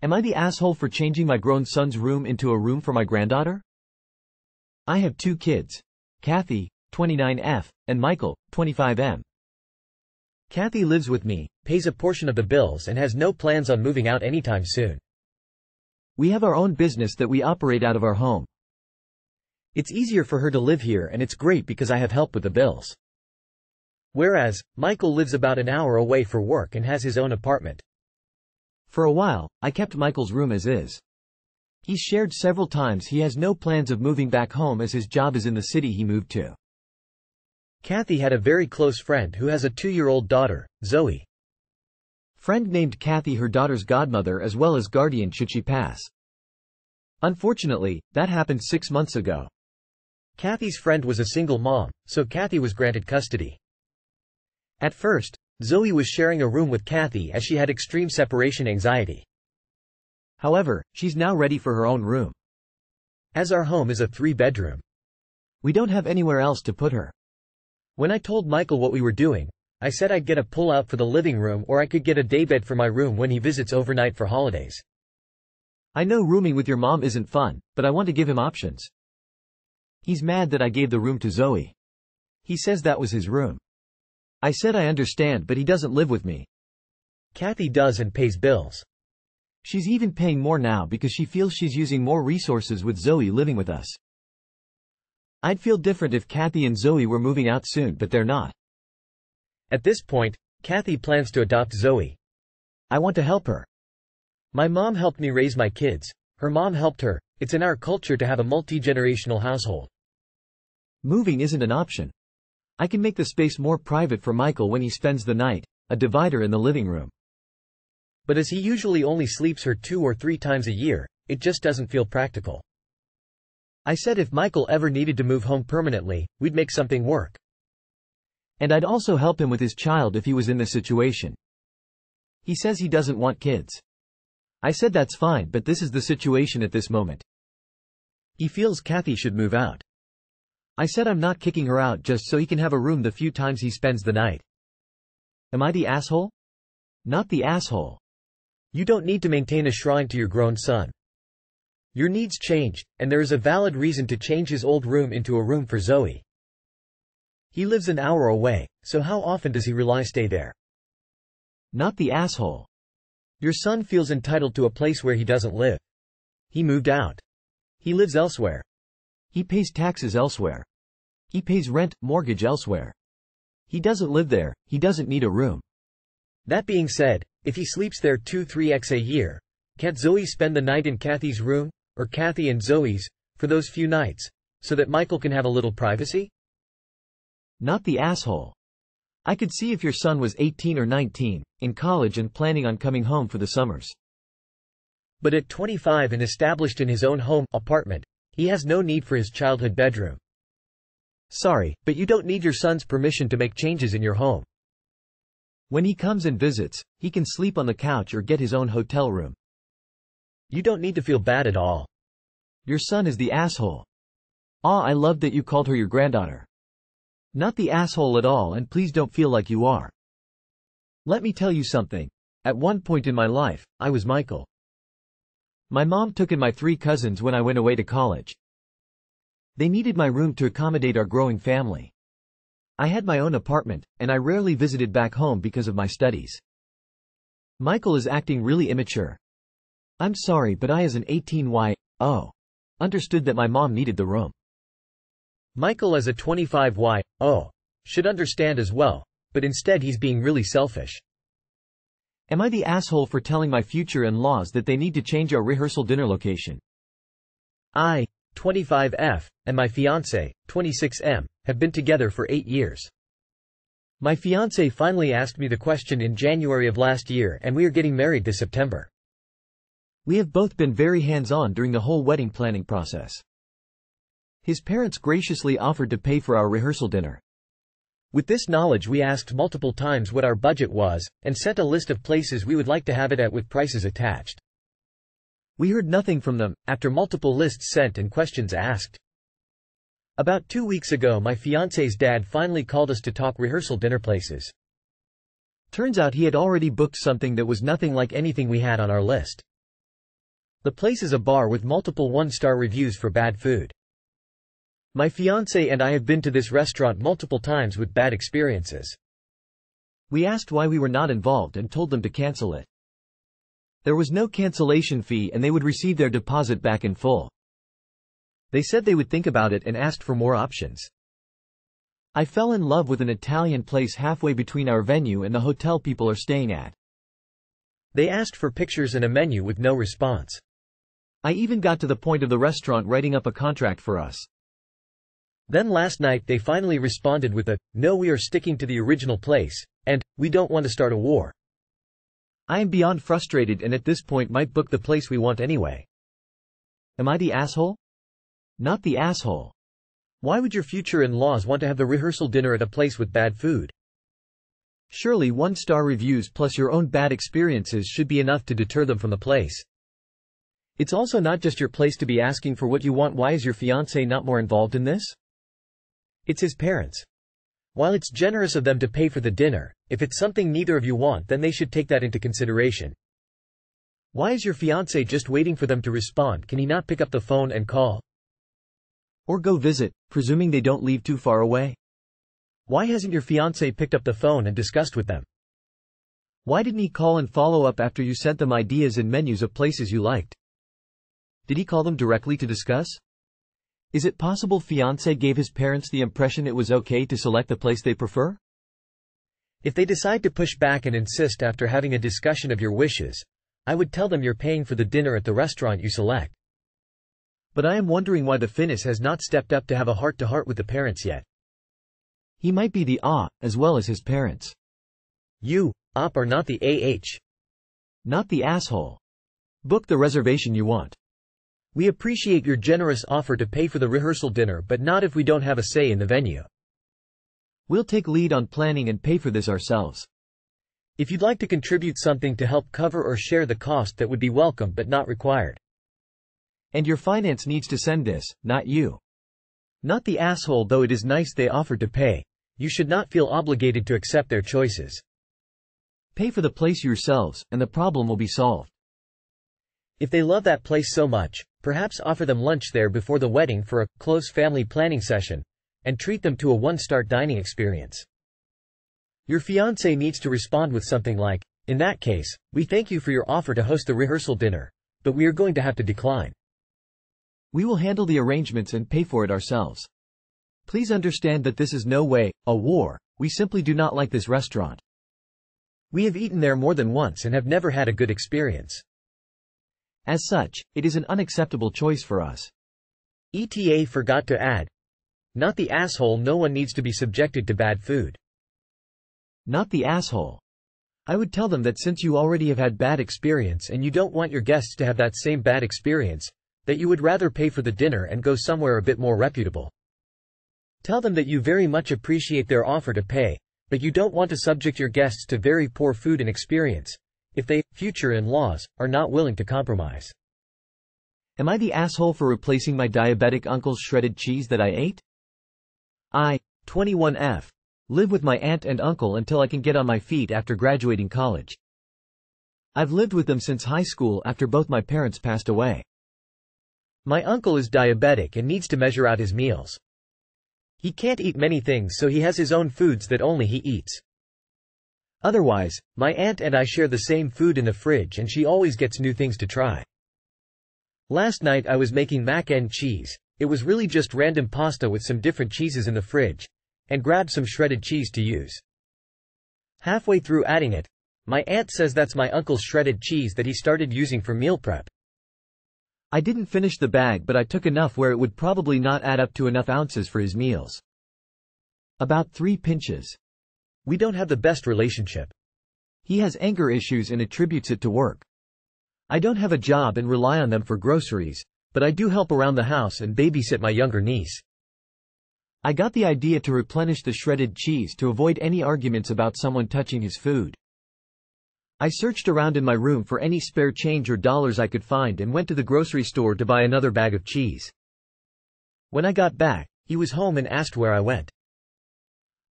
Am I the asshole for changing my grown son's room into a room for my granddaughter? I have two kids. Kathy, 29F, and Michael, 25M. Kathy lives with me, pays a portion of the bills and has no plans on moving out anytime soon. We have our own business that we operate out of our home. It's easier for her to live here and it's great because I have help with the bills. Whereas, Michael lives about an hour away for work and has his own apartment. For a while, I kept Michael's room as is. He's shared several times he has no plans of moving back home as his job is in the city he moved to. Kathy had a very close friend who has a two-year-old daughter, Zoe. Friend named Kathy her daughter's godmother as well as guardian should she pass. Unfortunately, that happened six months ago. Kathy's friend was a single mom, so Kathy was granted custody. At first, Zoe was sharing a room with Kathy as she had extreme separation anxiety. However, she's now ready for her own room. As our home is a three-bedroom. We don't have anywhere else to put her. When I told Michael what we were doing, I said I'd get a pull-out for the living room or I could get a daybed for my room when he visits overnight for holidays. I know rooming with your mom isn't fun, but I want to give him options. He's mad that I gave the room to Zoe. He says that was his room. I said I understand but he doesn't live with me. Kathy does and pays bills. She's even paying more now because she feels she's using more resources with Zoe living with us. I'd feel different if Kathy and Zoe were moving out soon but they're not. At this point, Kathy plans to adopt Zoe. I want to help her. My mom helped me raise my kids, her mom helped her, it's in our culture to have a multi-generational household. Moving isn't an option. I can make the space more private for Michael when he spends the night, a divider in the living room. But as he usually only sleeps her two or three times a year, it just doesn't feel practical. I said if Michael ever needed to move home permanently, we'd make something work. And I'd also help him with his child if he was in this situation. He says he doesn't want kids. I said that's fine but this is the situation at this moment. He feels Kathy should move out. I said I'm not kicking her out just so he can have a room the few times he spends the night. Am I the asshole? Not the asshole. You don't need to maintain a shrine to your grown son. Your needs changed, and there is a valid reason to change his old room into a room for Zoe. He lives an hour away, so how often does he rely stay there? Not the asshole. Your son feels entitled to a place where he doesn't live. He moved out. He lives elsewhere. He pays taxes elsewhere. He pays rent, mortgage elsewhere. He doesn't live there, he doesn't need a room. That being said, if he sleeps there 2-3x a year, can't Zoe spend the night in Kathy's room, or Kathy and Zoe's, for those few nights, so that Michael can have a little privacy? Not the asshole. I could see if your son was 18 or 19, in college and planning on coming home for the summers. But at 25 and established in his own home, apartment, he has no need for his childhood bedroom. Sorry, but you don't need your son's permission to make changes in your home. When he comes and visits, he can sleep on the couch or get his own hotel room. You don't need to feel bad at all. Your son is the asshole. Ah, I loved that you called her your granddaughter. Not the asshole at all and please don't feel like you are. Let me tell you something. At one point in my life, I was Michael. My mom took in my three cousins when I went away to college. They needed my room to accommodate our growing family. I had my own apartment, and I rarely visited back home because of my studies. Michael is acting really immature. I'm sorry but I as an 18Y, oh. Understood that my mom needed the room. Michael as a 25Y, oh. Should understand as well, but instead he's being really selfish. Am I the asshole for telling my future in-laws that they need to change our rehearsal dinner location? I, 25F, and my fiancé, 26M, have been together for eight years. My fiancé finally asked me the question in January of last year and we are getting married this September. We have both been very hands-on during the whole wedding planning process. His parents graciously offered to pay for our rehearsal dinner. With this knowledge we asked multiple times what our budget was, and sent a list of places we would like to have it at with prices attached. We heard nothing from them, after multiple lists sent and questions asked. About two weeks ago my fiancé's dad finally called us to talk rehearsal dinner places. Turns out he had already booked something that was nothing like anything we had on our list. The place is a bar with multiple one-star reviews for bad food. My fiance and I have been to this restaurant multiple times with bad experiences. We asked why we were not involved and told them to cancel it. There was no cancellation fee and they would receive their deposit back in full. They said they would think about it and asked for more options. I fell in love with an Italian place halfway between our venue and the hotel people are staying at. They asked for pictures and a menu with no response. I even got to the point of the restaurant writing up a contract for us. Then last night they finally responded with a, no we are sticking to the original place, and, we don't want to start a war. I am beyond frustrated and at this point might book the place we want anyway. Am I the asshole? Not the asshole. Why would your future in-laws want to have the rehearsal dinner at a place with bad food? Surely one-star reviews plus your own bad experiences should be enough to deter them from the place. It's also not just your place to be asking for what you want why is your fiancé not more involved in this? It's his parents. While it's generous of them to pay for the dinner, if it's something neither of you want then they should take that into consideration. Why is your fiancé just waiting for them to respond can he not pick up the phone and call? Or go visit, presuming they don't leave too far away? Why hasn't your fiancé picked up the phone and discussed with them? Why didn't he call and follow up after you sent them ideas and menus of places you liked? Did he call them directly to discuss? Is it possible fiancé gave his parents the impression it was okay to select the place they prefer? If they decide to push back and insist after having a discussion of your wishes, I would tell them you're paying for the dinner at the restaurant you select. But I am wondering why the Finnis has not stepped up to have a heart-to-heart -heart with the parents yet. He might be the ah, as well as his parents. You, op are not the AH. Not the asshole. Book the reservation you want. We appreciate your generous offer to pay for the rehearsal dinner but not if we don't have a say in the venue. We'll take lead on planning and pay for this ourselves. If you'd like to contribute something to help cover or share the cost that would be welcome but not required. And your finance needs to send this, not you. Not the asshole though it is nice they offered to pay. You should not feel obligated to accept their choices. Pay for the place yourselves, and the problem will be solved. If they love that place so much, perhaps offer them lunch there before the wedding for a close family planning session, and treat them to a one-star dining experience. Your fiancé needs to respond with something like, in that case, we thank you for your offer to host the rehearsal dinner, but we are going to have to decline. We will handle the arrangements and pay for it ourselves. Please understand that this is no way, a war, we simply do not like this restaurant. We have eaten there more than once and have never had a good experience. As such, it is an unacceptable choice for us. ETA forgot to add. Not the asshole no one needs to be subjected to bad food. Not the asshole. I would tell them that since you already have had bad experience and you don't want your guests to have that same bad experience, that you would rather pay for the dinner and go somewhere a bit more reputable. Tell them that you very much appreciate their offer to pay, but you don't want to subject your guests to very poor food and experience, if they, future in-laws, are not willing to compromise. Am I the asshole for replacing my diabetic uncle's shredded cheese that I ate? I, 21F, live with my aunt and uncle until I can get on my feet after graduating college. I've lived with them since high school after both my parents passed away. My uncle is diabetic and needs to measure out his meals. He can't eat many things so he has his own foods that only he eats. Otherwise, my aunt and I share the same food in the fridge and she always gets new things to try. Last night I was making mac and cheese, it was really just random pasta with some different cheeses in the fridge, and grabbed some shredded cheese to use. Halfway through adding it, my aunt says that's my uncle's shredded cheese that he started using for meal prep. I didn't finish the bag but I took enough where it would probably not add up to enough ounces for his meals. About three pinches. We don't have the best relationship. He has anger issues and attributes it to work. I don't have a job and rely on them for groceries, but I do help around the house and babysit my younger niece. I got the idea to replenish the shredded cheese to avoid any arguments about someone touching his food. I searched around in my room for any spare change or dollars I could find and went to the grocery store to buy another bag of cheese. When I got back, he was home and asked where I went.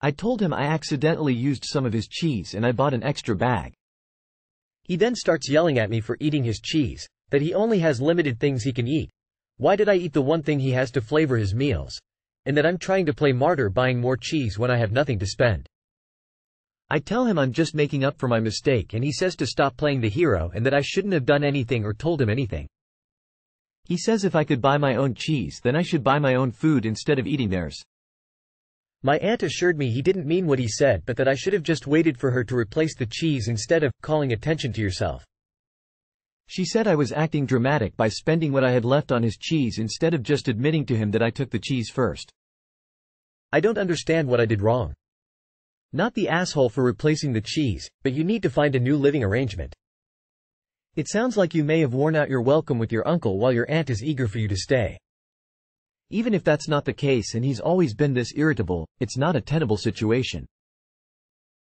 I told him I accidentally used some of his cheese and I bought an extra bag. He then starts yelling at me for eating his cheese, That he only has limited things he can eat. Why did I eat the one thing he has to flavor his meals? And that I'm trying to play martyr buying more cheese when I have nothing to spend. I tell him I'm just making up for my mistake and he says to stop playing the hero and that I shouldn't have done anything or told him anything. He says if I could buy my own cheese then I should buy my own food instead of eating theirs. My aunt assured me he didn't mean what he said but that I should have just waited for her to replace the cheese instead of calling attention to yourself. She said I was acting dramatic by spending what I had left on his cheese instead of just admitting to him that I took the cheese first. I don't understand what I did wrong. Not the asshole for replacing the cheese, but you need to find a new living arrangement. It sounds like you may have worn out your welcome with your uncle while your aunt is eager for you to stay. Even if that's not the case and he's always been this irritable, it's not a tenable situation.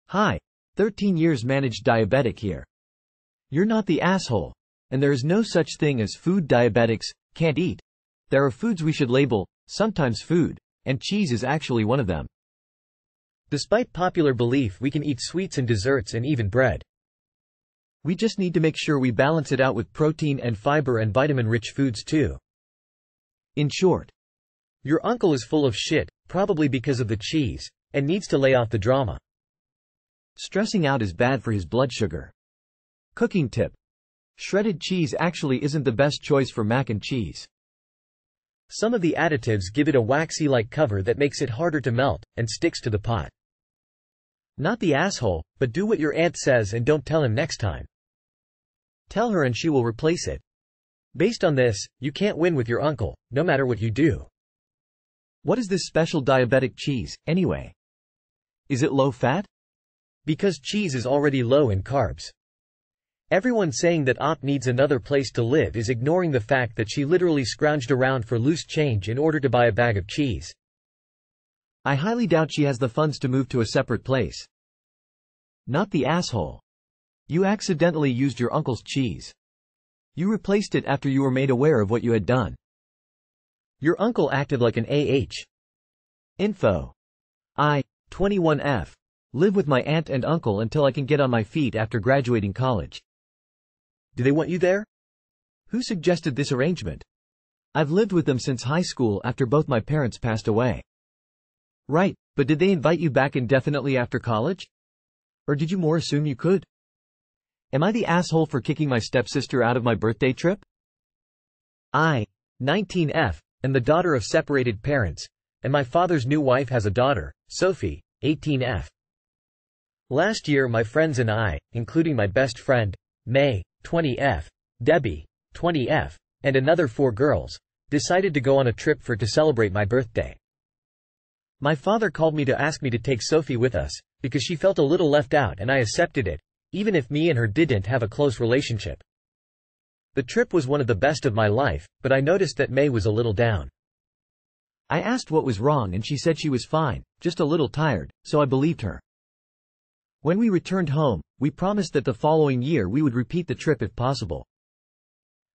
Hi. 13 years managed diabetic here. You're not the asshole. And there is no such thing as food diabetics can't eat. There are foods we should label, sometimes food, and cheese is actually one of them. Despite popular belief we can eat sweets and desserts and even bread. We just need to make sure we balance it out with protein and fiber and vitamin-rich foods too. In short, your uncle is full of shit, probably because of the cheese, and needs to lay off the drama. Stressing out is bad for his blood sugar. Cooking tip. Shredded cheese actually isn't the best choice for mac and cheese. Some of the additives give it a waxy-like cover that makes it harder to melt, and sticks to the pot. Not the asshole, but do what your aunt says and don't tell him next time. Tell her and she will replace it. Based on this, you can't win with your uncle, no matter what you do. What is this special diabetic cheese, anyway? Is it low fat? Because cheese is already low in carbs. Everyone saying that Op needs another place to live is ignoring the fact that she literally scrounged around for loose change in order to buy a bag of cheese. I highly doubt she has the funds to move to a separate place. Not the asshole. You accidentally used your uncle's cheese. You replaced it after you were made aware of what you had done. Your uncle acted like an AH. Info. I, 21F, live with my aunt and uncle until I can get on my feet after graduating college. Do they want you there? Who suggested this arrangement? I've lived with them since high school after both my parents passed away. Right, but did they invite you back indefinitely after college? Or did you more assume you could? Am I the asshole for kicking my stepsister out of my birthday trip? I, 19F, am the daughter of separated parents, and my father's new wife has a daughter, Sophie, 18F. Last year my friends and I, including my best friend, May, 20F, Debbie, 20F, and another four girls, decided to go on a trip for to celebrate my birthday. My father called me to ask me to take Sophie with us, because she felt a little left out and I accepted it, even if me and her didn't have a close relationship. The trip was one of the best of my life, but I noticed that May was a little down. I asked what was wrong and she said she was fine, just a little tired, so I believed her. When we returned home, we promised that the following year we would repeat the trip if possible.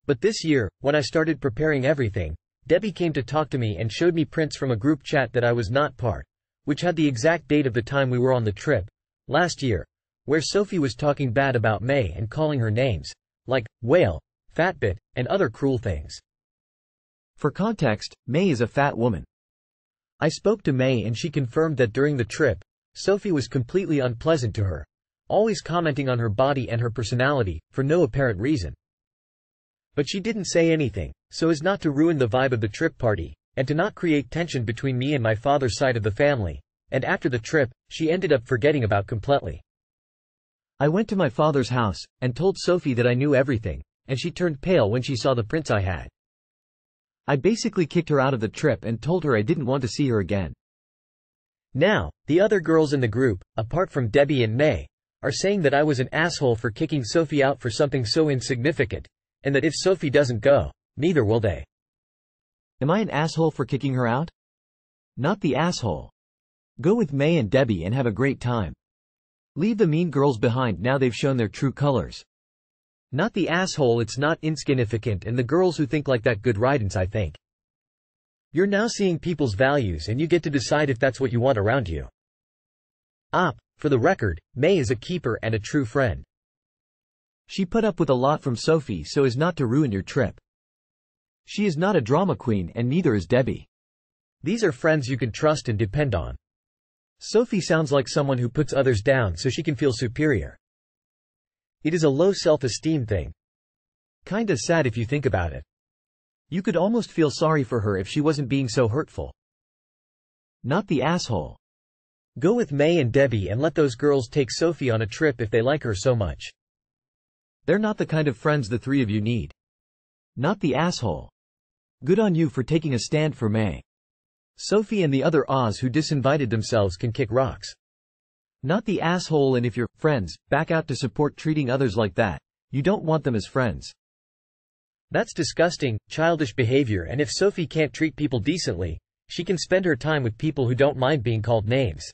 But this year, when I started preparing everything, Debbie came to talk to me and showed me prints from a group chat that I was not part, which had the exact date of the time we were on the trip, last year, where Sophie was talking bad about May and calling her names, like, whale, fatbit, and other cruel things. For context, May is a fat woman. I spoke to May and she confirmed that during the trip, Sophie was completely unpleasant to her, always commenting on her body and her personality, for no apparent reason. But she didn't say anything, so as not to ruin the vibe of the trip party, and to not create tension between me and my father's side of the family, and after the trip, she ended up forgetting about completely. I went to my father's house, and told Sophie that I knew everything, and she turned pale when she saw the prints I had. I basically kicked her out of the trip and told her I didn't want to see her again. Now, the other girls in the group, apart from Debbie and May, are saying that I was an asshole for kicking Sophie out for something so insignificant, and that if Sophie doesn't go, neither will they. Am I an asshole for kicking her out? Not the asshole. Go with May and Debbie and have a great time. Leave the mean girls behind now they've shown their true colors. Not the asshole it's not insignificant and the girls who think like that good riddance I think. You're now seeing people's values and you get to decide if that's what you want around you. Op, for the record, May is a keeper and a true friend. She put up with a lot from Sophie so as not to ruin your trip. She is not a drama queen and neither is Debbie. These are friends you can trust and depend on. Sophie sounds like someone who puts others down so she can feel superior. It is a low self-esteem thing. Kinda sad if you think about it. You could almost feel sorry for her if she wasn't being so hurtful. Not the asshole. Go with May and Debbie and let those girls take Sophie on a trip if they like her so much. They're not the kind of friends the three of you need. Not the asshole. Good on you for taking a stand for May. Sophie and the other Oz who disinvited themselves can kick rocks. Not the asshole and if your friends back out to support treating others like that, you don't want them as friends. That's disgusting, childish behavior and if Sophie can't treat people decently, she can spend her time with people who don't mind being called names.